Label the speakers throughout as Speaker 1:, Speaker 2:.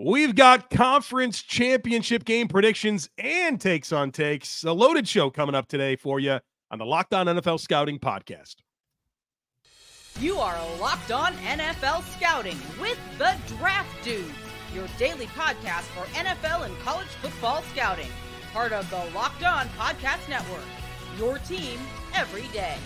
Speaker 1: We've got conference championship game predictions and takes on takes. A loaded show coming up today for you on the Locked On NFL Scouting Podcast.
Speaker 2: You are Locked On NFL Scouting with the Draft Dudes, your daily podcast for NFL and college football scouting. Part of the Locked On Podcast Network. Your team every day.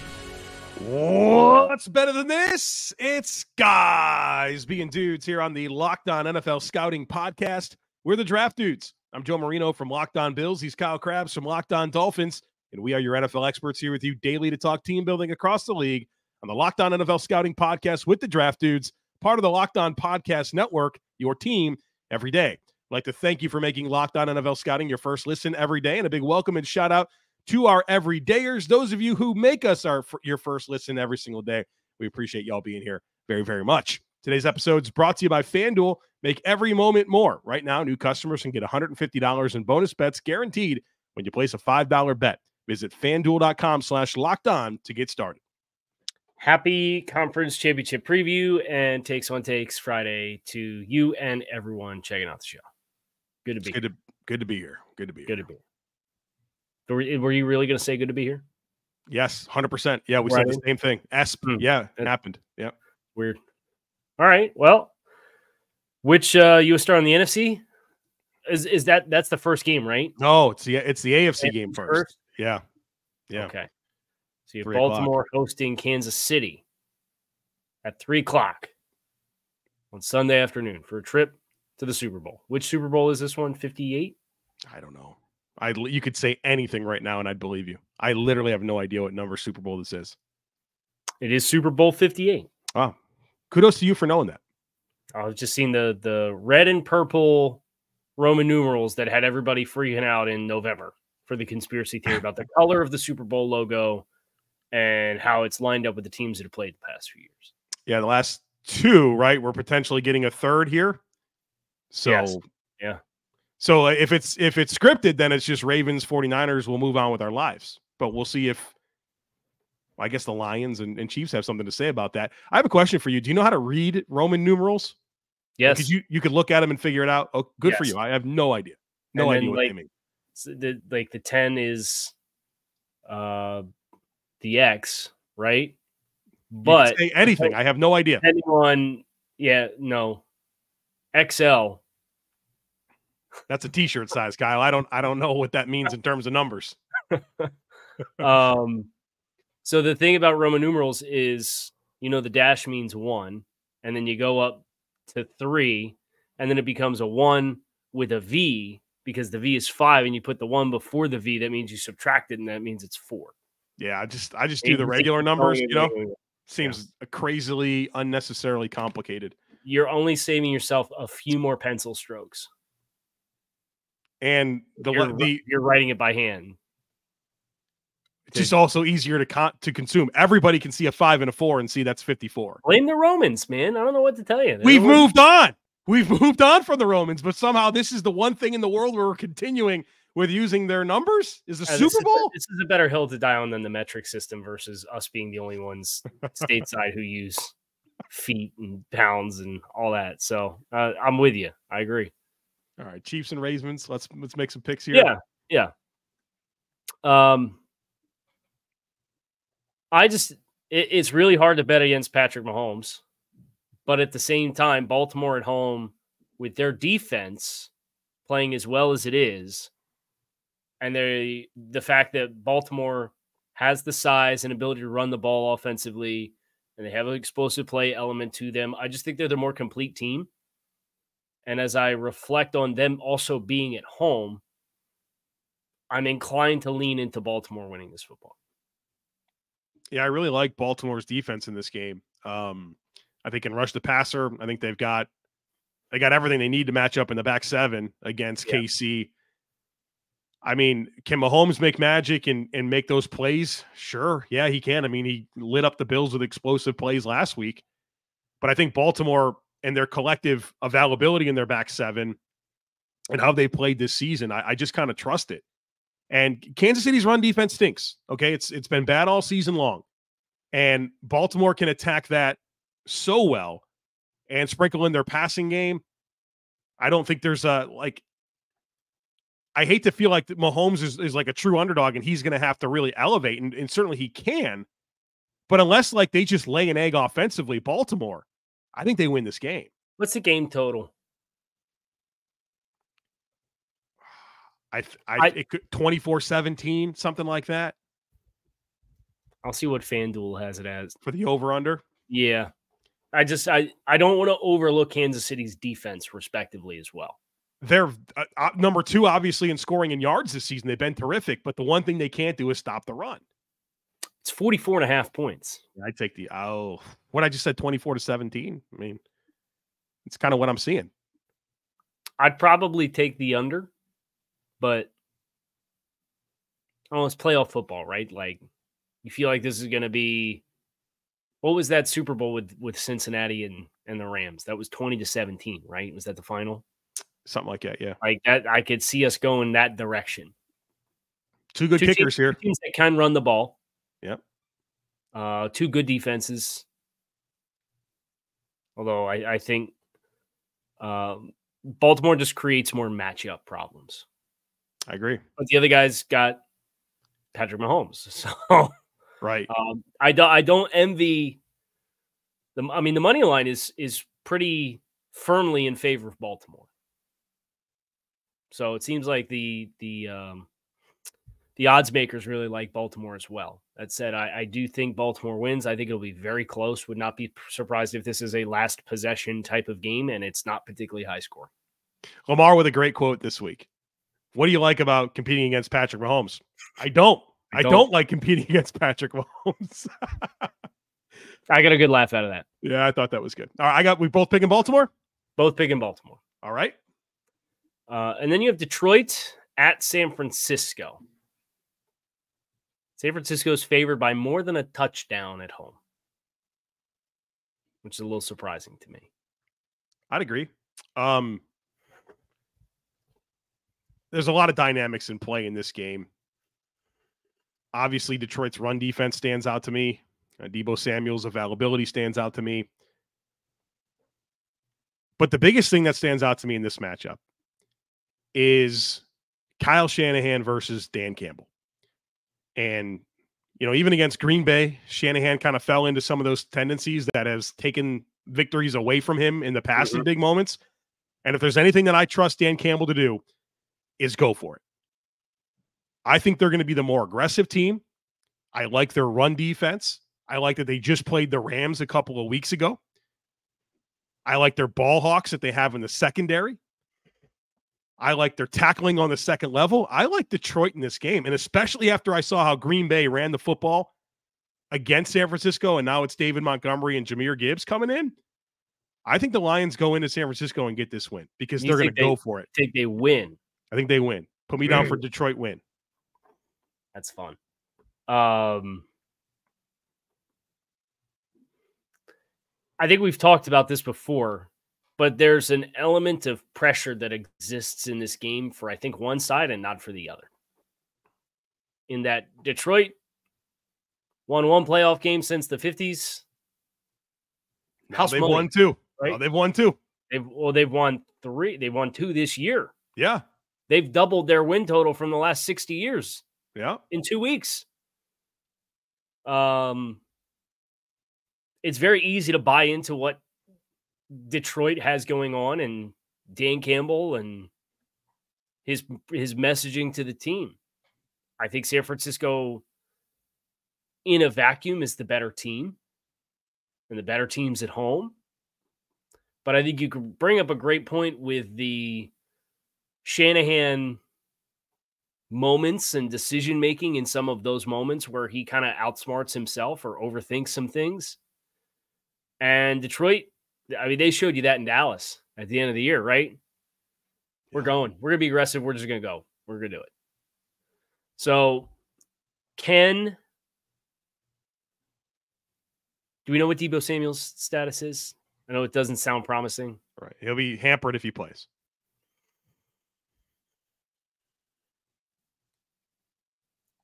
Speaker 1: What's better than this? It's guys being dudes here on the Locked On NFL Scouting Podcast. We're the Draft Dudes. I'm Joe Marino from Locked On Bills. He's Kyle Crabbs from Locked On Dolphins. And we are your NFL experts here with you daily to talk team building across the league on the Locked On NFL Scouting Podcast with the Draft Dudes, part of the Locked On Podcast Network, your team every day. I'd like to thank you for making Locked On NFL Scouting your first listen every day. And a big welcome and shout out to our everydayers, those of you who make us our your first listen every single day. We appreciate y'all being here very, very much. Today's episode is brought to you by FanDuel. Make every moment more. Right now, new customers can get $150 in bonus bets guaranteed when you place a $5 bet. Visit fanduel.com slash locked on to get started.
Speaker 3: Happy conference championship preview and takes one takes Friday to you and everyone checking out the show. Good to be
Speaker 1: good to, good to be here. Good to be
Speaker 3: good here. to be here. Were, were you really going to say good to be here?
Speaker 1: Yes, hundred percent. Yeah, we right. said the same thing. Esp. Hmm. Yeah, it happened. Yeah.
Speaker 3: Weird. All right. Well, which uh you start on the NFC? Is is that that's the first game, right?
Speaker 1: No, it's the it's the AFC, AFC game first. first. Yeah. Yeah.
Speaker 3: Okay. So you have Baltimore o'clock. hosting Kansas City at three o'clock on Sunday afternoon for a trip to the Super Bowl. Which Super Bowl is this one? 58?
Speaker 1: I don't know. I you could say anything right now and I'd believe you. I literally have no idea what number Super Bowl this is.
Speaker 3: It is Super Bowl 58.
Speaker 1: Wow. Kudos to you for knowing that.
Speaker 3: I was just seeing the the red and purple Roman numerals that had everybody freaking out in November for the conspiracy theory about the color of the Super Bowl logo and how it's lined up with the teams that have played the past few years.
Speaker 1: Yeah, the last two, right? We're potentially getting a third here. So yes.
Speaker 3: yeah.
Speaker 1: So if it's if it's scripted, then it's just Ravens 49ers will move on with our lives. But we'll see if I guess the Lions and, and Chiefs have something to say about that. I have a question for you. Do you know how to read Roman numerals?
Speaker 3: Yes.
Speaker 1: Because you, you could look at them and figure it out. Oh, good yes. for you. I have no idea. No idea what
Speaker 3: like,
Speaker 1: they mean.
Speaker 3: The like the 10 is uh the X, right? But
Speaker 1: anything. I have no idea.
Speaker 3: Anyone, yeah, no. XL
Speaker 1: that's a t-shirt size, Kyle. I don't I don't know what that means in terms of numbers.
Speaker 3: um so the thing about Roman numerals is, you know, the dash means one, and then you go up to three, and then it becomes a one with a V because the V is five, and you put the one before the V, that means you subtract it, and that means it's four.
Speaker 1: Yeah, I just I just do the regular numbers, you know. Seems yeah. crazily unnecessarily complicated.
Speaker 3: You're only saving yourself a few more pencil strokes
Speaker 1: and the
Speaker 3: you're,
Speaker 1: the
Speaker 3: you're writing it by hand.
Speaker 1: It's just also easier to con- to consume. Everybody can see a five and a four and see that's fifty four.
Speaker 3: Blame the Romans, man. I don't know what to tell you.
Speaker 1: They We've moved on. We've moved on from the Romans, but somehow this is the one thing in the world where we're continuing with using their numbers. Is the uh, Super Bowl?
Speaker 3: Is, this is a better hill to die on than the metric system versus us being the only ones stateside who use feet and pounds and all that. So uh, I'm with you. I agree.
Speaker 1: All right, Chiefs and Ravens. Let's let's make some picks here.
Speaker 3: Yeah, yeah. Um, I just it, it's really hard to bet against Patrick Mahomes, but at the same time, Baltimore at home with their defense playing as well as it is, and they the fact that Baltimore has the size and ability to run the ball offensively, and they have an explosive play element to them. I just think they're the more complete team. And as I reflect on them also being at home, I'm inclined to lean into Baltimore winning this football.
Speaker 1: Yeah, I really like Baltimore's defense in this game. Um, I think can rush the passer. I think they've got they got everything they need to match up in the back seven against yeah. KC. I mean, can Mahomes make magic and and make those plays? Sure, yeah, he can. I mean, he lit up the Bills with explosive plays last week, but I think Baltimore and their collective availability in their back seven and how they played this season, I, I just kind of trust it. And Kansas City's run defense stinks. Okay, it's it's been bad all season long, and Baltimore can attack that so well and sprinkle in their passing game. I don't think there's a like. I hate to feel like Mahomes is, is like a true underdog and he's going to have to really elevate, and, and certainly he can. But unless like they just lay an egg offensively, Baltimore, I think they win this game.
Speaker 3: What's the game total?
Speaker 1: I, I, I it could 24-17, something like that.
Speaker 3: I'll see what FanDuel has it as
Speaker 1: for the over under.
Speaker 3: Yeah. I just I I don't want to overlook Kansas City's defense respectively as well.
Speaker 1: They're uh, uh, number 2 obviously in scoring and yards this season. They've been terrific, but the one thing they can't do is stop the run.
Speaker 3: It's 44 and a half points.
Speaker 1: I take the oh, what I just said 24 to 17. I mean, it's kind of what I'm seeing.
Speaker 3: I'd probably take the under, but oh, it's playoff football, right? Like you feel like this is going to be what was that Super Bowl with with Cincinnati and and the Rams? That was 20 to 17, right? Was that the final?
Speaker 1: Something like that, yeah.
Speaker 3: Like that I could see us going that direction.
Speaker 1: Two good two kickers
Speaker 3: teams,
Speaker 1: here.
Speaker 3: Teams that can run the ball.
Speaker 1: Yep.
Speaker 3: Uh two good defenses. Although I, I think um, Baltimore just creates more matchup problems.
Speaker 1: I agree.
Speaker 3: But the other guys got Patrick Mahomes. So
Speaker 1: right.
Speaker 3: Um, I don't I don't envy the I mean the money line is is pretty firmly in favor of Baltimore. So it seems like the the um the odds makers really like Baltimore as well. That said, I, I do think Baltimore wins. I think it'll be very close. Would not be surprised if this is a last possession type of game and it's not particularly high score.
Speaker 1: Lamar with a great quote this week. What do you like about competing against Patrick Mahomes? I don't. I don't, I don't like competing against Patrick Mahomes.
Speaker 3: I got a good laugh out of that.
Speaker 1: Yeah, I thought that was good. All right, I got we both picking Baltimore.
Speaker 3: Both picking Baltimore.
Speaker 1: All right.
Speaker 3: Uh, and then you have Detroit at San Francisco. San Francisco is favored by more than a touchdown at home, which is a little surprising to me.
Speaker 1: I'd agree. Um, there's a lot of dynamics in play in this game. Obviously, Detroit's run defense stands out to me. Uh, Deebo Samuel's availability stands out to me. But the biggest thing that stands out to me in this matchup is Kyle Shanahan versus Dan Campbell. And, you know, even against Green Bay, Shanahan kind of fell into some of those tendencies that has taken victories away from him in the past mm-hmm. in big moments. And if there's anything that I trust Dan Campbell to do, is go for it. I think they're going to be the more aggressive team. I like their run defense. I like that they just played the Rams a couple of weeks ago. I like their ball hawks that they have in the secondary. I like their tackling on the second level. I like Detroit in this game. And especially after I saw how Green Bay ran the football against San Francisco, and now it's David Montgomery and Jahmyr Gibbs coming in. I think the Lions go into San Francisco and get this win because you they're going to go for it.
Speaker 3: Think they win.
Speaker 1: I think they win. Put me down for Detroit win.
Speaker 3: That's fun. Um, I think we've talked about this before, but there's an element of pressure that exists in this game for I think one side and not for the other. In that Detroit won one playoff game since the 50s.
Speaker 1: Now they've won two. Right? they've won two.
Speaker 3: They've well, they've won three. They won two this year.
Speaker 1: Yeah.
Speaker 3: They've doubled their win total from the last 60 years.
Speaker 1: Yeah.
Speaker 3: In two weeks. Um it's very easy to buy into what Detroit has going on and Dan Campbell and his his messaging to the team. I think San Francisco in a vacuum is the better team and the better teams at home. But I think you could bring up a great point with the Shanahan moments and decision making in some of those moments where he kind of outsmarts himself or overthinks some things. And Detroit, I mean, they showed you that in Dallas at the end of the year, right? We're going. We're going to be aggressive. We're just going to go. We're going to do it. So, can do we know what Deebo Samuel's status is? I know it doesn't sound promising.
Speaker 1: Right. He'll be hampered if he plays.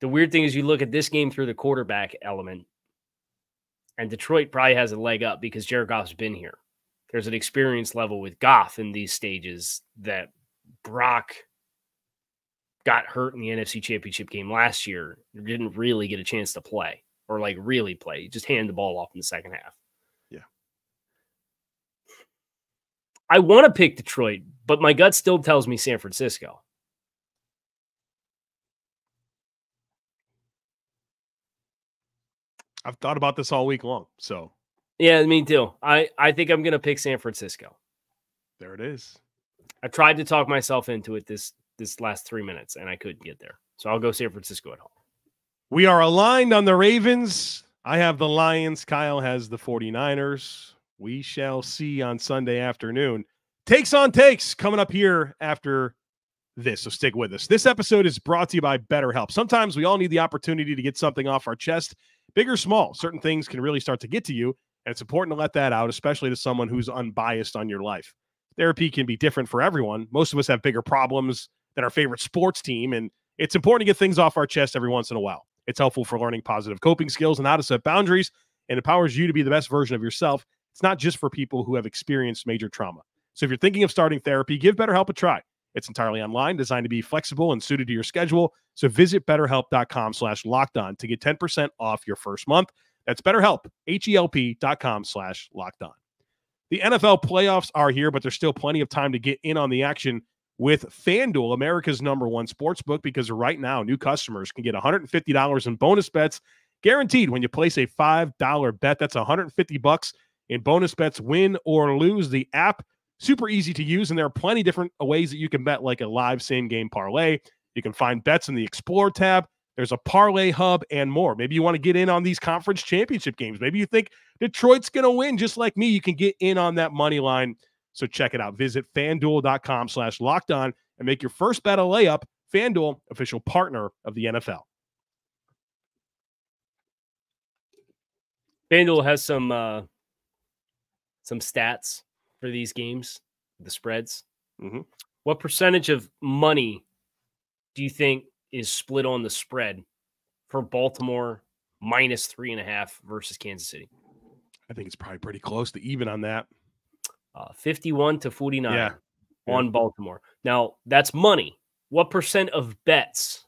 Speaker 3: The weird thing is, you look at this game through the quarterback element, and Detroit probably has a leg up because Jared Goff's been here. There's an experience level with Goff in these stages that Brock got hurt in the NFC Championship game last year, didn't really get a chance to play or like really play, just hand the ball off in the second half.
Speaker 1: Yeah.
Speaker 3: I want to pick Detroit, but my gut still tells me San Francisco.
Speaker 1: I've thought about this all week long. So,
Speaker 3: yeah, me too. I, I think I'm going to pick San Francisco.
Speaker 1: There it is.
Speaker 3: I tried to talk myself into it this this last three minutes, and I couldn't get there. So I'll go San Francisco at home.
Speaker 1: We are aligned on the Ravens. I have the Lions. Kyle has the 49ers. We shall see on Sunday afternoon. Takes on takes coming up here after this. So stick with us. This episode is brought to you by BetterHelp. Sometimes we all need the opportunity to get something off our chest, big or small. Certain things can really start to get to you, and it's important to let that out, especially to someone who's unbiased on your life. Therapy can be different for everyone. Most of us have bigger problems than our favorite sports team, and it's important to get things off our chest every once in a while. It's helpful for learning positive coping skills and how to set boundaries and empowers you to be the best version of yourself. It's not just for people who have experienced major trauma. So if you're thinking of starting therapy, give BetterHelp a try. It's entirely online, designed to be flexible and suited to your schedule. So visit betterhelp.com slash locked on to get 10% off your first month. That's betterhelp, H-E-L-P dot com slash locked on. The NFL playoffs are here, but there's still plenty of time to get in on the action with FanDuel, America's number one sports book, because right now new customers can get $150 in bonus bets guaranteed when you place a $5 bet. That's 150 bucks in bonus bets, win or lose. The app super easy to use, and there are plenty of different ways that you can bet, like a live same game parlay. You can find bets in the Explore tab. There's a parlay hub and more. Maybe you want to get in on these conference championship games. Maybe you think Detroit's going to win just like me. You can get in on that money line. So check it out. Visit fanduel.com slash locked on and make your first bet a layup. FanDuel, official partner of the NFL.
Speaker 3: FanDuel has some uh, some stats for these games, the spreads.
Speaker 1: Mm-hmm.
Speaker 3: What percentage of money do you think is split on the spread for Baltimore minus three and a half versus Kansas City?
Speaker 1: I think it's probably pretty close to even on that.
Speaker 3: Uh, 51 to 49
Speaker 1: yeah.
Speaker 3: on
Speaker 1: Yeah.
Speaker 3: Baltimore. Now, that's money. What percent of bets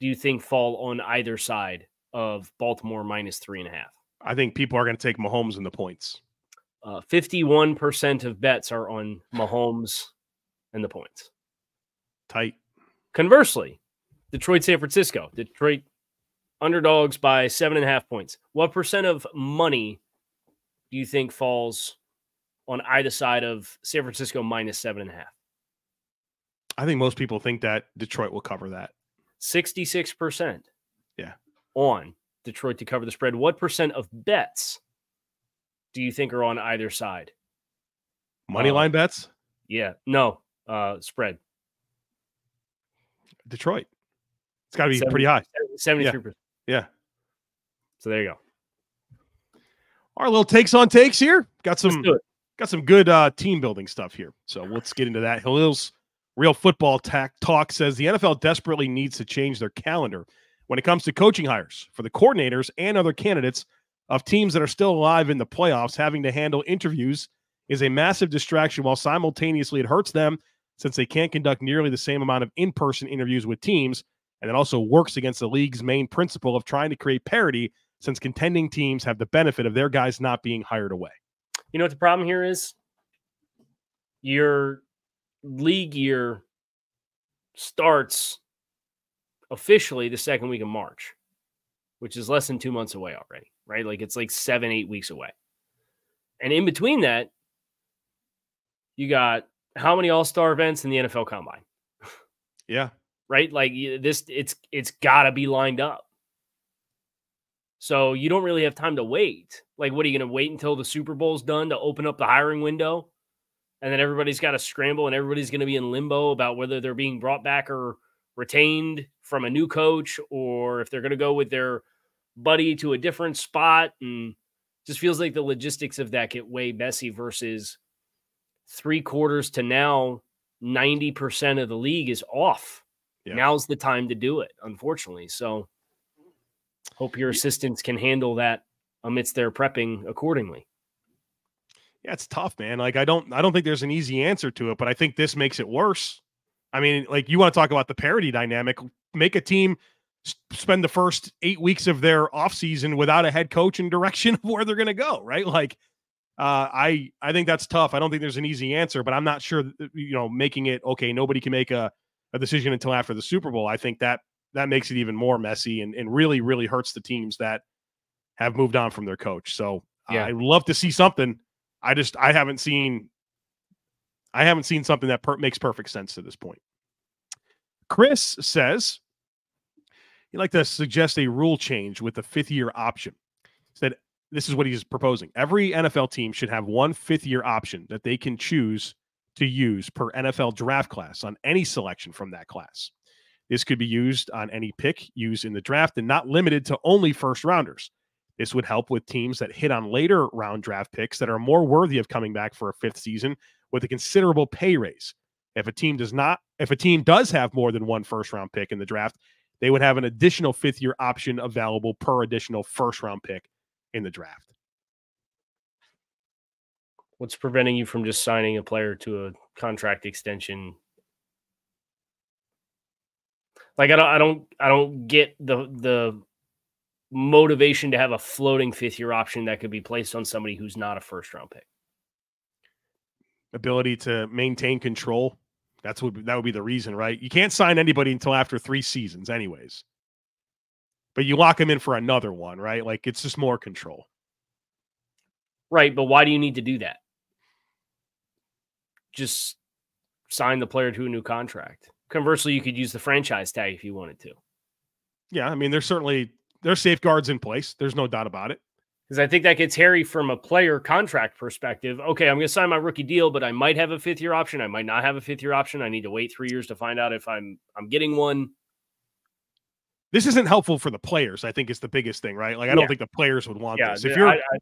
Speaker 3: do you think fall on either side of Baltimore minus three and a half?
Speaker 1: I think people are going to take Mahomes in the points.
Speaker 3: Uh, 51% of bets are on Mahomes and the points.
Speaker 1: Tight.
Speaker 3: Conversely, Detroit, San Francisco, Detroit underdogs by seven and a half points. What percent of money do you think falls on either side of San Francisco minus seven and a half?
Speaker 1: I think most people think that Detroit will cover that.
Speaker 3: 66%.
Speaker 1: Yeah.
Speaker 3: On Detroit to cover the spread. What percent of bets do you think are on either side?
Speaker 1: Money
Speaker 3: Uh,
Speaker 1: line bets,
Speaker 3: Yeah. No. Uh spread.
Speaker 1: Detroit. It's got to be
Speaker 3: Seven-
Speaker 1: pretty high.
Speaker 3: 73%.
Speaker 1: Yeah.
Speaker 3: So there you go.
Speaker 1: Our little takes on takes here. Got some got some good uh, team building stuff here. So let's get into that. Hill's real football tack talk says the NFL desperately needs to change their calendar when it comes to coaching hires for the coordinators and other candidates of teams that are still alive in the playoffs. Having to handle interviews is a massive distraction while simultaneously it hurts them since they can't conduct nearly the same amount of in-person interviews with teams and it also works against the league's main principle of trying to create parity since contending teams have the benefit of their guys not being hired away.
Speaker 3: You know what the problem here is? Your league year starts officially the second week of March, which is less than two months away already, right? Like it's like seven, eight weeks away. And in between that, you got how many all star events in the NFL combine,
Speaker 1: Yeah.
Speaker 3: Right? Like this, it's it's got to be lined up. So you don't really have time to wait. Like, what are you going to wait until the Super Bowl's done to open up the hiring window? And then everybody's got to scramble and everybody's going to be in limbo about whether they're being brought back or retained from a new coach or if they're going to go with their buddy to a different spot. And just feels like the logistics of that get way messy versus three quarters to now, 90% of the league is off.
Speaker 1: Yeah.
Speaker 3: Now's the time to do it, unfortunately. So hope your assistants can handle that amidst their prepping accordingly.
Speaker 1: Yeah, it's tough, man. Like I don't I don't think there's an easy answer to it, but I think this makes it worse. I mean, like you want to talk about the parity dynamic, make a team spend the first 8 weeks of their offseason without a head coach and direction of where they're going to go, right? Like uh, I I think that's tough. I don't think there's an easy answer, but I'm not sure. You know, making it okay, nobody can make a, a decision until after the Super Bowl. I think that that makes it even more messy and, and really really hurts the teams that have moved on from their coach. So yeah. I love to see something. I just I haven't seen I haven't seen something that per- makes perfect sense to this point. Chris says he'd like to suggest a rule change with the fifth year option. He said this is what he's proposing. Every NFL team should have one fifth year option that they can choose to use per NFL draft class on any selection from that class. This could be used on any pick used in the draft and not limited to only first rounders. This would help with teams that hit on later round draft picks that are more worthy of coming back for a fifth season with a considerable pay raise. If a team does not, if a team does have more than one first round pick in the draft, they would have an additional fifth year option available per additional first round pick in the draft.
Speaker 3: What's preventing you from just signing a player to a contract extension? Like I don't I don't I don't get the the motivation to have a floating fifth year option that could be placed on somebody who's not a first round pick.
Speaker 1: Ability to maintain control. That's what that would be the reason, right? You can't sign anybody until after three seasons, anyways but you lock them in for another one, right? Like it's just more control.
Speaker 3: Right, but why do you need to do that? Just sign the player to a new contract. Conversely, you could use the franchise tag if you wanted to.
Speaker 1: Yeah, I mean, there's certainly there's safeguards in place. There's no doubt about it.
Speaker 3: Because I think that gets hairy from a player contract perspective. Okay, I'm going to sign my rookie deal, but I might have a fifth year option. I might not have a fifth year option. I need to wait three years to find out if I'm I'm getting one
Speaker 1: this isn't helpful for the players. I think is the biggest thing, right? Like I don't think the players would want yeah, this. If you're I, I,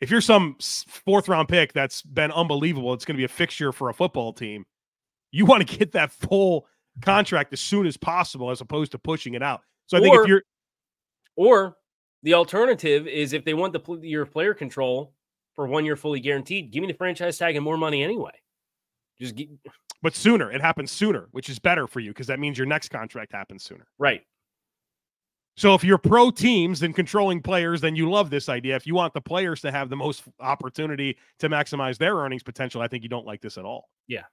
Speaker 1: if you're some fourth round pick that's been unbelievable, it's going to be a fixture for a football team. You want to get that full contract as soon as possible, as opposed to pushing it out. So I or, think if you're
Speaker 3: or the alternative is if they want the your player control for one year fully guaranteed, give me the franchise tag and more money anyway. Just get,
Speaker 1: but sooner. It happens sooner, which is better for you because that means your next contract happens sooner.
Speaker 3: Right.
Speaker 1: So if you're pro teams and controlling players, then you love this idea. If you want the players to have the most opportunity to maximize their earnings potential, I think you don't like this at all.
Speaker 3: Yeah.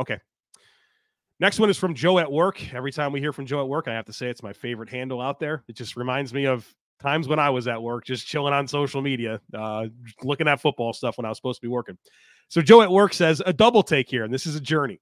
Speaker 1: Okay. Next one is from Joe at work. Every time we hear from Joe at work, I have to say it's my favorite handle out there. It just reminds me of times when I was at work, just chilling on social media, uh, looking at football stuff when I was supposed to be working. So Joe at work says a double take here, and this is a journey.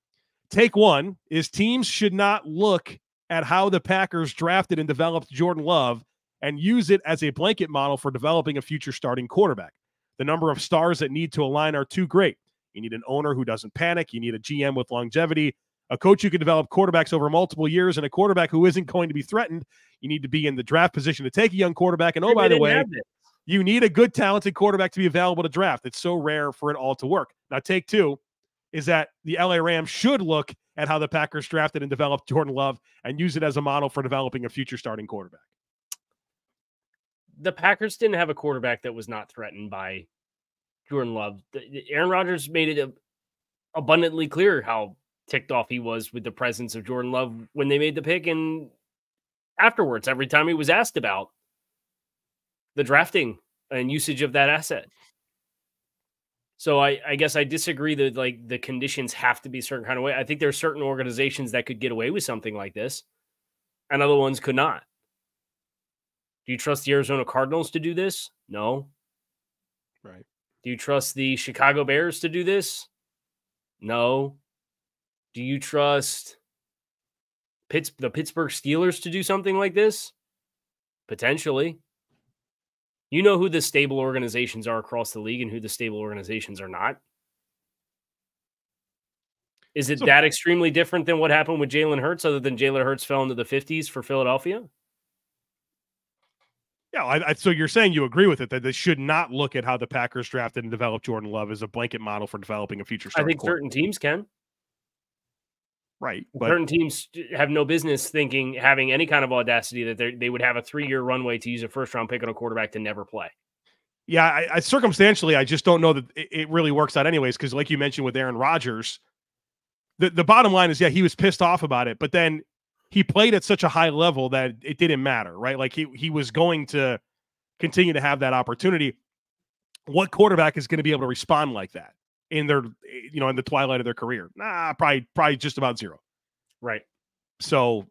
Speaker 1: Take one is teams should not look at how the Packers drafted and developed Jordan Love and use it as a blanket model for developing a future starting quarterback. The number of stars that need to align are too great. You need an owner who doesn't panic. You need a GM with longevity, a coach who can develop quarterbacks over multiple years, and a quarterback who isn't going to be threatened. You need to be in the draft position to take a young quarterback. And oh, by the way, you need a good, talented quarterback to be available to draft. It's so rare for it all to work. Now, take two is that the LA Rams should look at how the Packers drafted and developed Jordan Love and use it as a model for developing a future starting quarterback.
Speaker 3: The Packers didn't have a quarterback that was not threatened by Jordan Love. Aaron Rodgers made it abundantly clear how ticked off he was with the presence of Jordan Love when they made the pick and afterwards every time he was asked about the drafting and usage of that asset. So I, I guess I disagree that like the conditions have to be a certain kind of way. I think there are certain organizations that could get away with something like this, and other ones could not. Do you trust the Arizona Cardinals to do this? No.
Speaker 1: Right.
Speaker 3: Do you trust the Chicago Bears to do this? No. Do you trust Pitts, the Pittsburgh Steelers to do something like this? Potentially. You know who the stable organizations are across the league and who the stable organizations are not. Is it so, that extremely different than what happened with Jalen Hurts, other than Jalen Hurts fell into the 50s for Philadelphia?
Speaker 1: Yeah, I, I, so you're saying you agree with it that they should not look at how the Packers drafted and developed Jordan Love as a blanket model for developing a future.
Speaker 3: I think certain teams can.
Speaker 1: Right.
Speaker 3: But certain teams have no business thinking having any kind of audacity that they would have a three year runway to use a first round pick on a quarterback to never play.
Speaker 1: Yeah, I, I circumstantially, I just don't know that it, it really works out anyways. Because, like you mentioned with Aaron Rodgers, the the bottom line is, yeah, he was pissed off about it, but then he played at such a high level that it didn't matter, right? Like he he was going to continue to have that opportunity. What quarterback is going to be able to respond like that in their, eh, you know, in the twilight of their career? Nah, probably probably just about zero.
Speaker 3: Right.
Speaker 1: So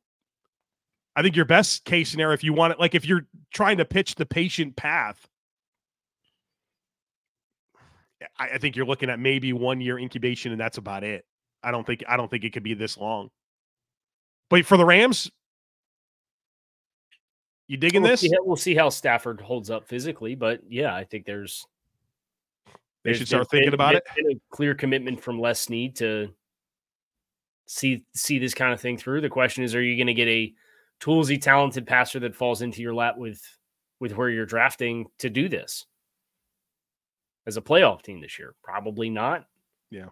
Speaker 1: I think your best case scenario, if you want it, like if you're trying to pitch the patient path, I, I think you're looking at maybe one year incubation, and that's about it. I don't think I don't think it could be this long. But for the Rams, you digging
Speaker 3: we'll
Speaker 1: this?
Speaker 3: See how, we'll see how Stafford holds up physically, but yeah, I think there's
Speaker 1: they should start thinking about it.
Speaker 3: A clear commitment from Les Snead to see see this kind of thing through. The question is, are you going to get a toolsy, talented passer that falls into your lap with with where you're drafting to do this as a playoff team this year? Probably not.
Speaker 1: Yeah.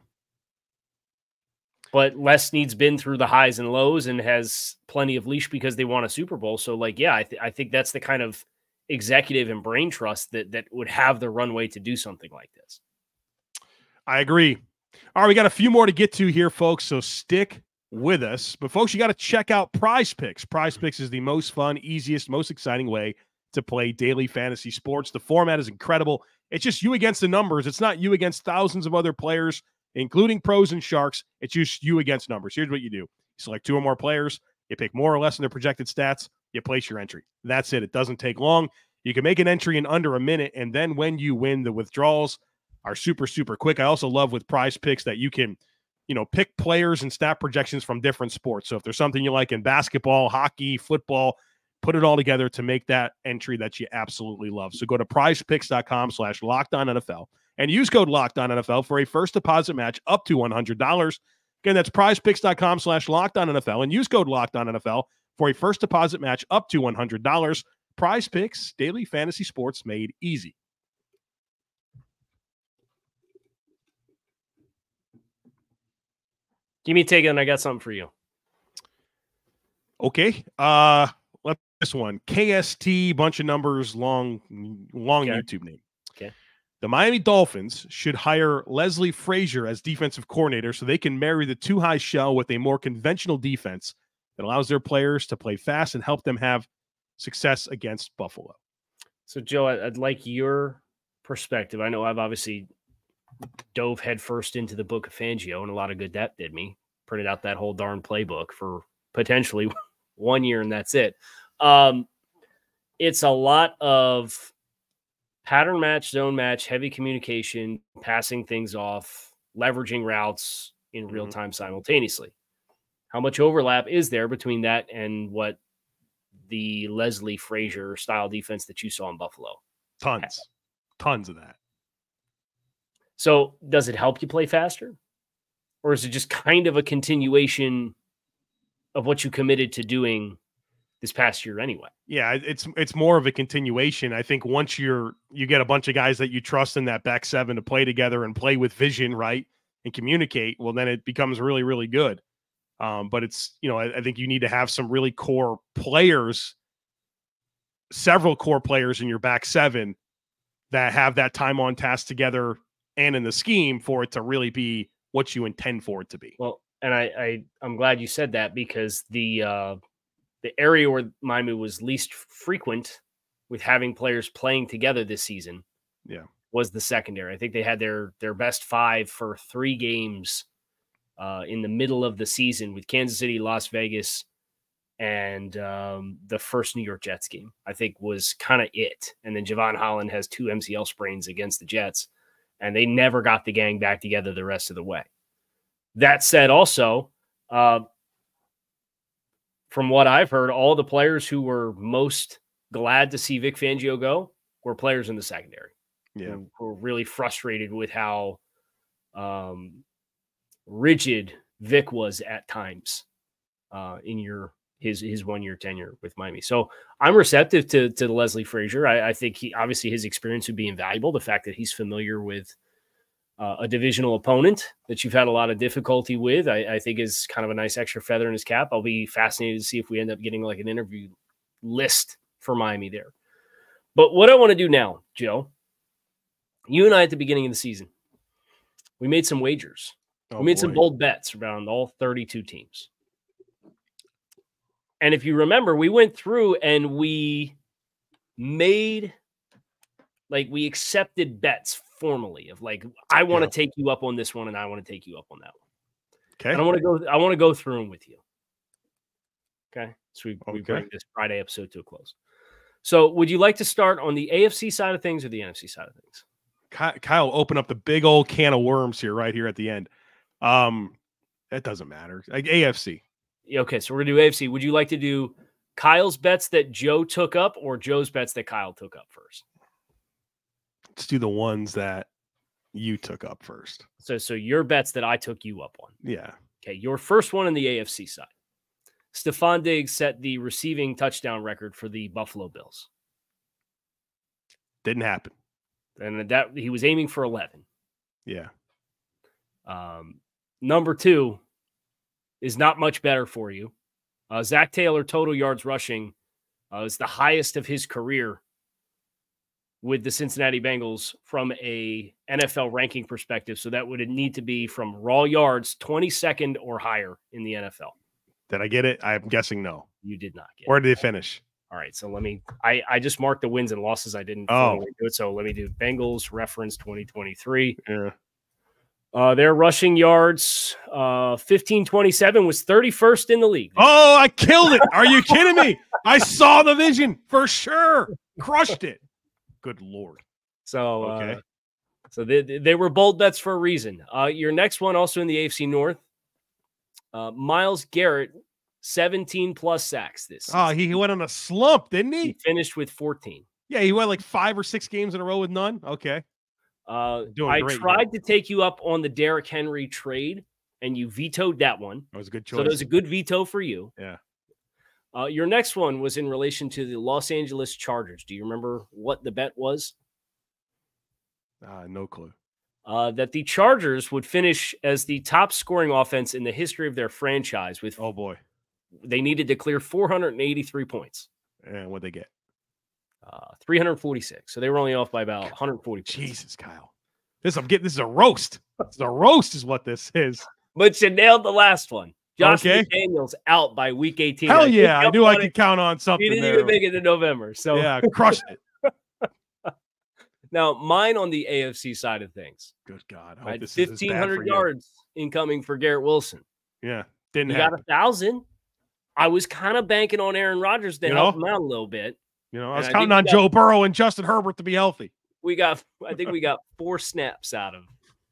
Speaker 3: But Les Snead's been through the highs and lows and has plenty of leash because they won a Super Bowl. So, like, yeah, I, th- I think that's the kind of executive and brain trust that that would have the runway to do something like this.
Speaker 1: I agree. All right, we got a few more to get to here, folks. So stick with us. But folks, you got to check out Prize Picks. Prize Picks is the most fun, easiest, most exciting way to play daily fantasy sports. The format is incredible. It's just you against the numbers. It's not you against thousands of other players, including pros and sharks. It's just you against numbers. Here's what you do. You select two or more players, you pick more or less in their projected stats, you place your entry. That's it. It doesn't take long. You can make an entry in under a minute, and then when you win, the withdrawals are super, super quick. I also love with prize picks that you can – you know, pick players and stat projections from different sports. So if there's something you like in basketball, hockey, football, put it all together to make that entry that you absolutely love. So go to prizepicks.com slash locked NFL and use code locked on NFL for a first deposit match up to $100. Again, that's prizepicks.com slash locked NFL and use code locked on NFL for a first deposit match up to $100. Prize picks, daily fantasy sports made easy.
Speaker 3: Give me a take and I got something for you.
Speaker 1: Okay. Uh let this one. KST, bunch of numbers, long, long
Speaker 3: Okay.
Speaker 1: YouTube name.
Speaker 3: Okay.
Speaker 1: The Miami Dolphins should hire Leslie Frazier as defensive coordinator so they can marry the two high shell with a more conventional defense that allows their players to play fast and help them have success against Buffalo.
Speaker 3: So, Joe, I'd like your perspective. I know I've obviously dove headfirst into the book of Fangio, and a lot of good that did me. Printed out that whole darn playbook for potentially one year, and that's it. Um, it's a lot of pattern match, zone match, heavy communication, passing things off, leveraging routes in real time simultaneously. How much overlap is there between that and what the Leslie Frazier style defense that you saw in Buffalo?
Speaker 1: Tons, tons of that.
Speaker 3: So, does it help you play faster? Or is it just kind of a continuation of what you committed to doing this past year anyway?
Speaker 1: Yeah, it's it's more of a continuation. I think once you're you get a bunch of guys that you trust in that back seven to play together and play with vision, right, and communicate, well, then it becomes really, really good. Um, but it's you know I, I think you need to have some really core players, several core players in your back seven that have that time on task together and in the scheme for it to really be what you intend for it to be.
Speaker 3: Well, and I, I I'm glad you said that because the uh, the area where Miami was least frequent with having players playing together this season,
Speaker 1: Yeah.
Speaker 3: was the secondary. I think they had their their best five for three games uh, in the middle of the season with Kansas City, Las Vegas, and um, the first New York Jets game. I think was kind of it. And then Jevon Holland has two MCL sprains against the Jets, and they never got the gang back together the rest of the way. That said, also, uh, from what I've heard, all the players who were most glad to see Vic Fangio go were players in the secondary
Speaker 1: Yeah.
Speaker 3: who were really frustrated with how um, rigid Vic was at times uh, in your his his one year tenure with Miami. So I'm receptive to to Leslie Frazier. I, I think he obviously his experience would be invaluable. The fact that he's familiar with uh, a divisional opponent that you've had a lot of difficulty with, I, I think is kind of a nice extra feather in his cap. I'll be fascinated to see if we end up getting like an interview list for Miami there. But what I want to do now, Joe, You and I at the beginning of the season, we made some wagers.
Speaker 1: Oh,
Speaker 3: we made some bold bets around all 32 teams. And if you remember, we went through and we made like we accepted bets formally of like I want to
Speaker 1: Yeah.
Speaker 3: take you up on this one and I want to take you up on that one.
Speaker 1: Okay.
Speaker 3: And I want to go I want to go through them with you. Okay. So we, we
Speaker 1: Okay.
Speaker 3: bring this Friday episode to a close. So would you like to start on the AFC side of things or the NFC side of things?
Speaker 1: Kyle open up the big old can of worms here, right here at the end. Um, it doesn't matter. Like AFC.
Speaker 3: Okay, so we're gonna do AFC. Would you like to do Kyle's bets that Joe took up or Joe's bets that Kyle took up first?
Speaker 1: Let's do the ones that you took up first.
Speaker 3: So so your bets that I took you up on.
Speaker 1: Yeah.
Speaker 3: Okay, your first one on the AFC side. Stefon Diggs set the receiving touchdown record for the Buffalo Bills.
Speaker 1: Didn't happen.
Speaker 3: And that he was aiming for 11.
Speaker 1: Yeah.
Speaker 3: Um, number two is not much better for you. Uh, Zac Taylor total yards rushing uh, is the highest of his career with the Cincinnati Bengals from a NFL ranking perspective. So that would need to be from raw yards, 22nd or higher in the NFL.
Speaker 1: Did I get it? I'm guessing no.
Speaker 3: You did not get.
Speaker 1: Where
Speaker 3: it.
Speaker 1: did they finish?
Speaker 3: All right, so let me. I I just marked the wins and losses. I didn't.
Speaker 1: Oh.
Speaker 3: do it. So let me do Bengals reference 2023.
Speaker 1: Yeah.
Speaker 3: Uh, their rushing yards, uh, 1527 was 31st in the league.
Speaker 1: Oh, I killed it. Are you kidding me? I saw the vision for sure. Crushed it. Good lord.
Speaker 3: So,
Speaker 1: Okay.
Speaker 3: uh, so they, they were bold bets for a reason. Uh, your next one, also in the AFC North, uh, Myles Garrett, 17 plus sacks this
Speaker 1: Oh, he, he went on a slump, didn't
Speaker 3: he
Speaker 1: he?
Speaker 3: finished with 14.
Speaker 1: Yeah, he went like five or six games in a row with none. Okay.
Speaker 3: Uh, I
Speaker 1: great,
Speaker 3: tried to take you up on the Derrick Henry trade, and you vetoed that one.
Speaker 1: That was a good choice.
Speaker 3: So that was a good veto for you.
Speaker 1: Yeah.
Speaker 3: Uh, your next one was in relation to the Los Angeles Chargers. Do you remember what the bet was?
Speaker 1: Ah, no clue.
Speaker 3: Uh, that the Chargers would finish as the top scoring offense in the history of their franchise. With
Speaker 1: Oh boy.
Speaker 3: they needed to clear 483 points,
Speaker 1: And what'd they get?
Speaker 3: Uh, 346. So they were only off by about 140. points.
Speaker 1: Jesus, Kyle. This I'm getting this is a roast. This a roast, is what this is.
Speaker 3: But you nailed the last one. Josh
Speaker 1: Okay.
Speaker 3: McDaniels out by week 18.
Speaker 1: Hell yeah. I knew I
Speaker 3: on it.
Speaker 1: could count on something.
Speaker 3: He didn't
Speaker 1: there.
Speaker 3: even make it to November. So
Speaker 1: Yeah, crushed it.
Speaker 3: now mine on the AFC side of things.
Speaker 1: Good God. I
Speaker 3: I had
Speaker 1: this is as bad for
Speaker 3: 1,500
Speaker 1: you.
Speaker 3: yards incoming for Garrett Wilson.
Speaker 1: Yeah. Didn't
Speaker 3: he got a thousand. I was kind of banking on Aaron Rodgers to
Speaker 1: You
Speaker 3: help
Speaker 1: know?
Speaker 3: him out a little bit.
Speaker 1: You know, I was
Speaker 3: I
Speaker 1: counting on
Speaker 3: got-
Speaker 1: Joe Burrow and Justin Herbert to be healthy.
Speaker 3: We got, I think we got four snaps out of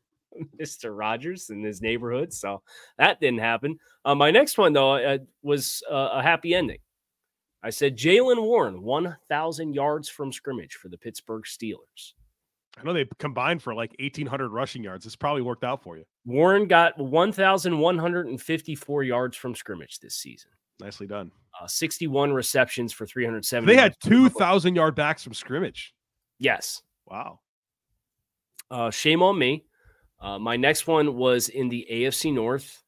Speaker 3: Mr. Rogers in his neighborhood. So that didn't happen. Uh, my next one, though, uh, was uh, a happy ending. I said Jaylen Warren, 1,000 yards from scrimmage for the Pittsburgh Steelers.
Speaker 1: I know they combined for like 1,800 rushing yards. This probably worked out for you.
Speaker 3: Warren got 1,154 yards from scrimmage this season.
Speaker 1: Nicely done.
Speaker 3: Uh, 61 receptions for 370.
Speaker 1: They had
Speaker 3: yards.
Speaker 1: 2,000 yard backs from scrimmage.
Speaker 3: Yes.
Speaker 1: Wow.
Speaker 3: Uh, shame on me. Uh, my next one was in the AFC North.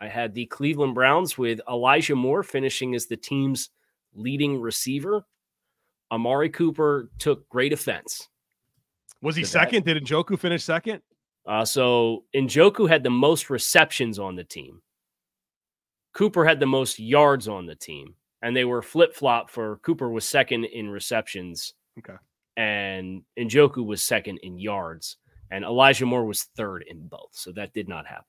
Speaker 3: I had the Cleveland Browns with Elijah Moore finishing as the team's leading receiver. Amari Cooper took great offense.
Speaker 1: Was he
Speaker 3: To that.
Speaker 1: second? Did Njoku finish second?
Speaker 3: Uh, so Njoku had the most receptions on the team. Cooper had the most yards on the team, and they were flip flop for Cooper was second in receptions.
Speaker 1: Okay.
Speaker 3: And Njoku was second in yards, and Elijah Moore was third in both. So that did not happen.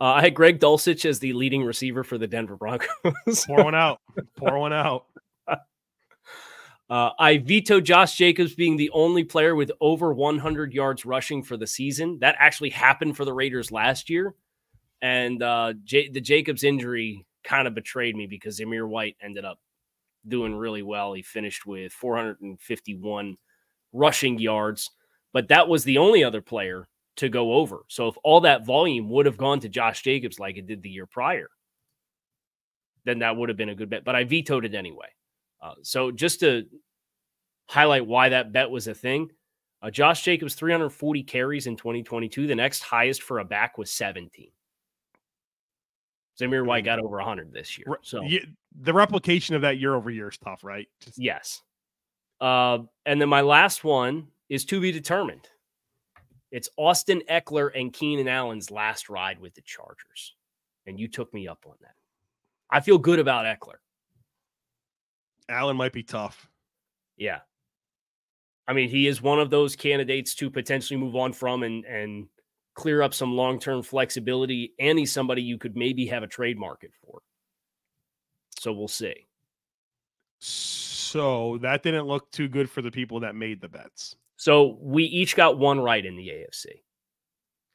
Speaker 3: Uh, I had Greg Dulcich as the leading receiver for the Denver Broncos.
Speaker 1: Pour one out. Pour one out.
Speaker 3: Uh, I vetoed Josh Jacobs being the only player with over 100 yards rushing for the season. That actually happened for the Raiders last year. And uh, J- the Jacobs injury kind of betrayed me because Zamir White ended up doing really well. He finished with 451 rushing yards, but that was the only other player to go over. So if all that volume would have gone to Josh Jacobs like it did the year prior, then that would have been a good bet. But I vetoed it anyway. Uh, so just to highlight why that bet was a thing, uh, Josh Jacobs 340 carries in 2022. The next highest for a back was 17. Zamir White got over 100 this year. So
Speaker 1: the replication of that year over year is tough, right? Just-
Speaker 3: yes. Uh, and then my last one is to be determined. It's Austin Ekeler and Keenan Allen's last ride with the Chargers. And you took me up on that. I feel good about Ekeler.
Speaker 1: Allen might be tough.
Speaker 3: Yeah. I mean, he is one of those candidates to potentially move on from and and clear up some long-term flexibility. And he's somebody you could maybe have a trade market for. So we'll see.
Speaker 1: So that didn't look too good for the people that made the bets.
Speaker 3: So we each got one right in the AFC.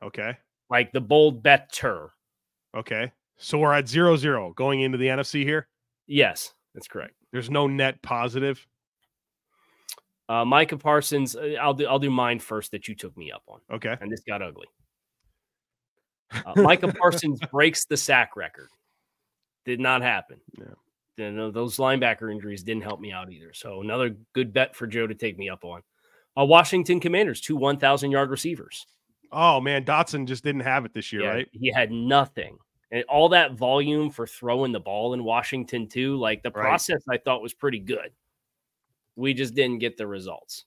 Speaker 1: Okay.
Speaker 3: Like the bold better.
Speaker 1: Okay. So we're at zero zero going into the NFC here.
Speaker 3: Yes, that's correct.
Speaker 1: There's no net positive.
Speaker 3: Uh, Micah Parsons, uh, I'll do I'll do mine first that you took me up on.
Speaker 1: Okay.
Speaker 3: And this got ugly. Uh, Micah Parsons breaks the sack record. Did not happen.
Speaker 1: Yeah.
Speaker 3: Then uh, those linebacker injuries didn't help me out either. So another good bet for Joe to take me up on. Uh, Washington Commanders, two 1,000 yard receivers.
Speaker 1: Oh man, Dotson just didn't have it this year,
Speaker 3: Yeah,
Speaker 1: right?
Speaker 3: He had nothing. And all that volume for throwing the ball in Washington, too. Like the
Speaker 1: Right.
Speaker 3: process I thought was pretty good. We just didn't get the results.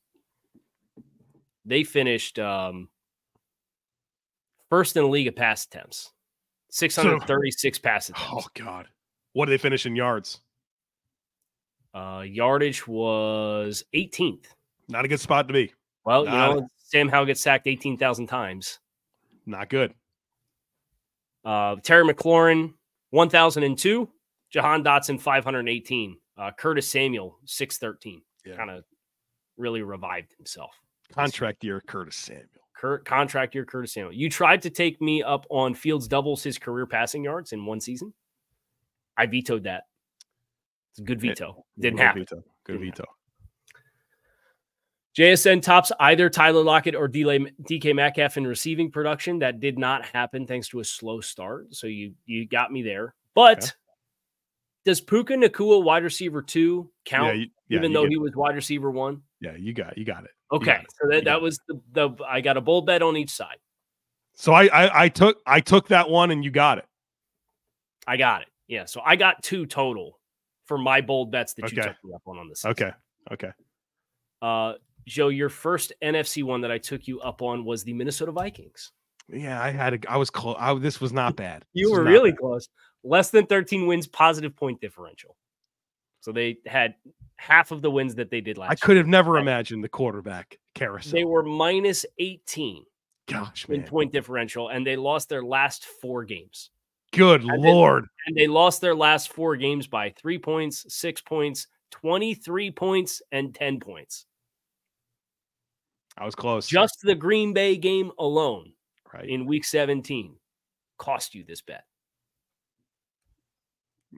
Speaker 3: They finished um, first in the league of pass attempts, 636 pass attempts.
Speaker 1: Oh god. What did they finish in yards?
Speaker 3: Uh, yardage was 18th.
Speaker 1: Not a good spot to be.
Speaker 3: Well, you
Speaker 1: Not-
Speaker 3: know, Sam Howell gets sacked 18,000 times.
Speaker 1: Not good.
Speaker 3: Uh, Terry McLaurin, 1,002. Jahan Dotson, 518. Uh, Curtis Samuel, 613.
Speaker 1: Yeah.
Speaker 3: Kind of really revived himself.
Speaker 1: Contract year, Curtis Samuel.
Speaker 3: Kurt, contract year, Curtis Samuel. You tried to take me up on Fields doubles his career passing yards in one season. I vetoed that. It's a good
Speaker 1: eh,
Speaker 3: veto. Didn't
Speaker 1: Good
Speaker 3: happen.
Speaker 1: Veto. Good
Speaker 3: Didn't
Speaker 1: veto.
Speaker 3: JSN tops either Tyler Lockett or DK DK Metcalf in receiving production. That did not happen thanks to a slow start. So you you got me there. But
Speaker 1: Okay.
Speaker 3: does Puka Nacua wide receiver two count?
Speaker 1: Yeah, you, yeah,
Speaker 3: even though
Speaker 1: get-
Speaker 3: he was wide receiver one.
Speaker 1: Yeah, you got you got it.
Speaker 3: Okay,
Speaker 1: got it.
Speaker 3: so that, that was the, the I got a bold bet on each side.
Speaker 1: So I, I I took I took that one and you got it.
Speaker 3: I got it. Yeah, so I got two total for my bold bets that you
Speaker 1: Okay.
Speaker 3: took me up on on this.
Speaker 1: Okay. Okay.
Speaker 3: Uh, Joe, your first NFC one that I took you up on was the Minnesota Vikings.
Speaker 1: Yeah, I had a I was close. I, this was not bad.
Speaker 3: You
Speaker 1: This
Speaker 3: were really
Speaker 1: bad.
Speaker 3: close. Less than 13 wins, positive point differential. So they had half of the wins that they did last
Speaker 1: I could have never
Speaker 3: Right.
Speaker 1: imagined the quarterback carousel.
Speaker 3: They were minus 18
Speaker 1: Gosh,
Speaker 3: in
Speaker 1: man.
Speaker 3: point differential, and they lost their last four games.
Speaker 1: Good
Speaker 3: then-
Speaker 1: lord.
Speaker 3: And they lost their last four games by three points, six points, 23 points, and 10 points.
Speaker 1: I was close.
Speaker 3: Just the Green Bay game alone
Speaker 1: right.
Speaker 3: in week 17 cost you this bet.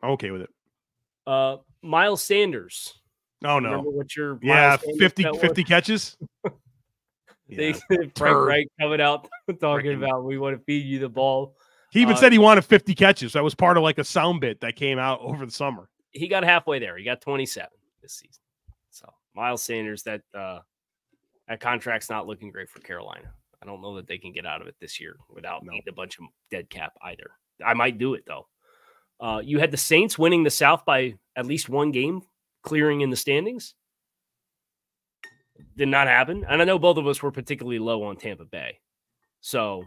Speaker 1: I'm okay with it.
Speaker 3: Uh, Miles Sanders.
Speaker 1: Oh
Speaker 3: Remember
Speaker 1: no.
Speaker 3: what your
Speaker 1: Yeah,
Speaker 3: Miles
Speaker 1: 50, 50 catches.
Speaker 3: They
Speaker 1: Yeah.
Speaker 3: Frank. Reich coming out talking
Speaker 1: Freaking-
Speaker 3: about we want to feed you the ball.
Speaker 1: He even
Speaker 3: Uh,
Speaker 1: said he wanted 50 catches. That was part of like a sound bit that came out over the summer.
Speaker 3: He got halfway there. He got 27 this season. So Miles Sanders, that uh that contract's not looking great for Carolina. I don't know that they can get out of it this year without
Speaker 1: No.
Speaker 3: a bunch of dead cap either. I might do it though. Uh, you had the Saints winning the South by at least one game, clearing in the standings. Did not happen. And I know both of us were particularly low on Tampa Bay. So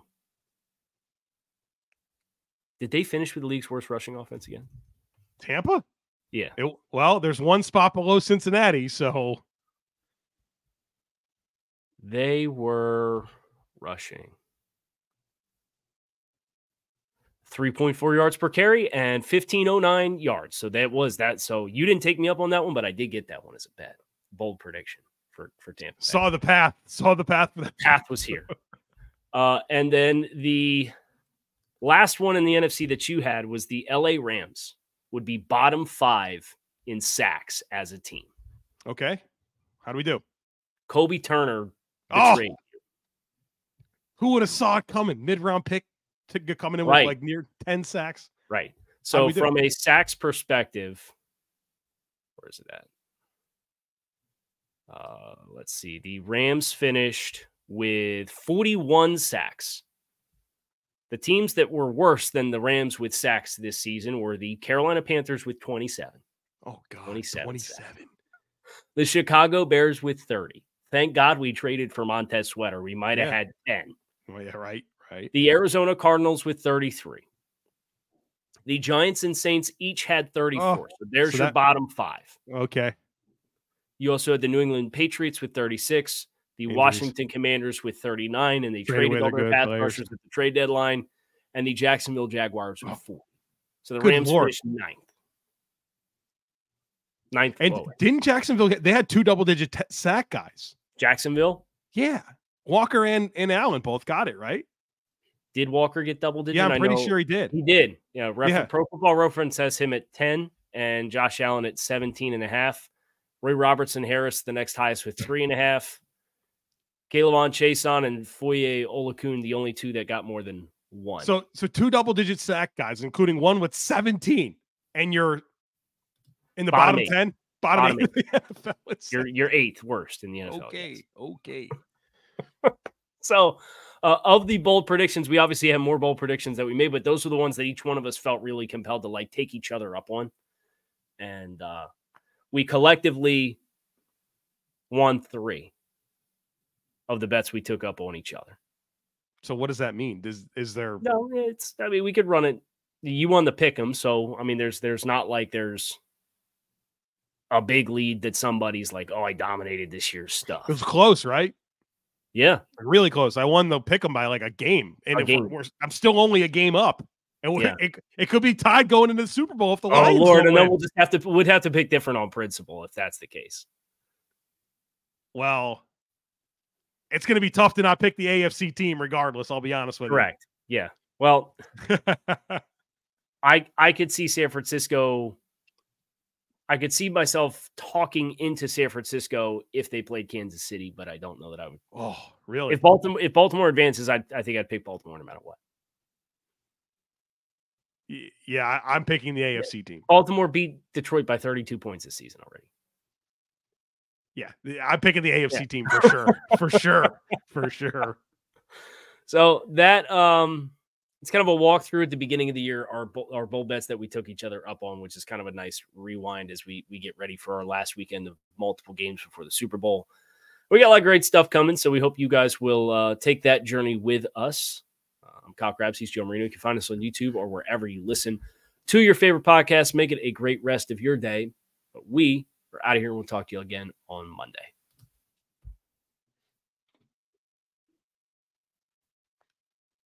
Speaker 3: did they finish with the league's worst rushing offense again?
Speaker 1: Tampa?
Speaker 3: Yeah.
Speaker 1: It- well, there's one spot below Cincinnati, so
Speaker 3: They were rushing 3.4 yards per carry and 1509 yards. So that was that. So you didn't take me up on that one, but I did get that one as a bet. Bold prediction for, for Tampa. Bay.
Speaker 1: saw the path. Saw the path that.
Speaker 3: path was here. Uh, and then the last one in the NFC that you had was the LA Rams would be bottom five in sacks as a team.
Speaker 1: Okay. How do we do?
Speaker 3: Kobie Turner
Speaker 1: Oh, who would have saw it coming? Mid round pick to coming in
Speaker 3: Right.
Speaker 1: with like near 10 sacks.
Speaker 3: Right. So from a sacks perspective, where is it at? Uh, let's see. The Rams finished with 41 sacks. The teams that were worse than the Rams with sacks this season were the Carolina Panthers with 27,
Speaker 1: Oh god.
Speaker 3: 27
Speaker 1: 27.
Speaker 3: the Chicago Bears with 30. Thank God we traded for Montez Sweater. We might have
Speaker 1: Yeah.
Speaker 3: had 10.
Speaker 1: Well, yeah, right, right.
Speaker 3: The Arizona Cardinals with 33. The Giants and Saints each had 34. so there's
Speaker 1: so
Speaker 3: your
Speaker 1: that-
Speaker 3: bottom five.
Speaker 1: Okay.
Speaker 3: You also had the New England Patriots with 36, the
Speaker 1: Injuries.
Speaker 3: Washington Commanders with 39, and they
Speaker 1: Traded
Speaker 3: traded all
Speaker 1: the
Speaker 3: their pass
Speaker 1: players.
Speaker 3: rushers at the trade deadline, and the Jacksonville Jaguars with
Speaker 1: Oh.
Speaker 3: 40. So the
Speaker 1: Good
Speaker 3: Rams
Speaker 1: Lord.
Speaker 3: finished ninth. Ninth
Speaker 1: And
Speaker 3: lowest.
Speaker 1: didn't Jacksonville get? They had two double-digit t- sack guys.
Speaker 3: Jacksonville
Speaker 1: Yeah, Walker and and Allen both got it right.
Speaker 3: Did Walker get double digit?
Speaker 1: Yeah, I'm pretty sure he did.
Speaker 3: he did. Yeah, refer-
Speaker 1: Yeah.
Speaker 3: Pro Football Reference has him at 10 and Josh Allen at 17 and a half. Roy Robertson Harris, the next highest with three and a half. K'Lavon Chaisson and Foye Oluokun, the only two that got more than one.
Speaker 1: So so two double-digit sack guys, including one with 17, and you're in the
Speaker 3: Bottom
Speaker 1: bottom, ten. Bottom,
Speaker 3: Bottom
Speaker 1: eight. of the NFL. It's
Speaker 3: you're you're eighth worst in the NFL.
Speaker 1: okay, okay.
Speaker 3: So, uh, of the bold predictions, we obviously have more bold predictions that we made, but those are the ones that each one of us felt really compelled to like take each other up on, and uh, we collectively won three of the bets we took up on each other.
Speaker 1: So what does that mean? Does is there?
Speaker 3: No, it's. I mean, we could run it. You won the pick 'em, so I mean, there's there's not like there's a big lead that somebody's like, oh, I dominated this year's stuff.
Speaker 1: It was close, right?
Speaker 3: Yeah,
Speaker 1: Really close. I won the pick 'em by like a game, and
Speaker 3: A
Speaker 1: if we're- we're, I'm still only a game up, and
Speaker 3: Yeah.
Speaker 1: it, it could be tied going into the Super Bowl if the
Speaker 3: Oh
Speaker 1: Lions
Speaker 3: Lord,
Speaker 1: don't
Speaker 3: and then we'll just have to would have to pick different on principle if that's the case.
Speaker 1: Well, it's going to be tough to not pick the AFC team, regardless. I'll be honest with you.
Speaker 3: Correct. Yeah. Well. I I could see San Francisco. I could see myself talking into San Francisco if they played Kansas City, but I don't know that I would.
Speaker 1: oh, really?
Speaker 3: If Baltimore if Baltimore advances, I I think I'd pick Baltimore no matter what.
Speaker 1: Yeah, I, I'm picking the AFC team.
Speaker 3: Baltimore beat Detroit by 32 points this season already.
Speaker 1: Yeah, I'm picking the AFC team for sure, for sure, for sure.
Speaker 3: So that um it's kind of a walkthrough at the beginning of the year, our our bowl bets that we took each other up on, which is kind of a nice rewind as we we get ready for our last weekend of multiple games before the Super Bowl. We got a lot of great stuff coming, so we hope you guys will uh, take that journey with us. Uh, I'm Kyle Crabbs, he's Joe Marino. You can find us on YouTube or wherever you listen to your favorite podcast. Make it a great rest of your day. But we are out of here and we'll talk to you again on Monday.